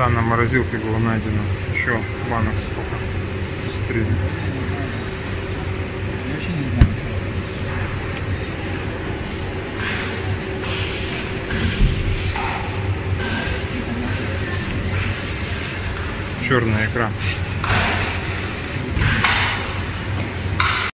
там на морозилке было найдено. Еще банок сколько. Смотри. Я вообще не знаю, что. Черная икра.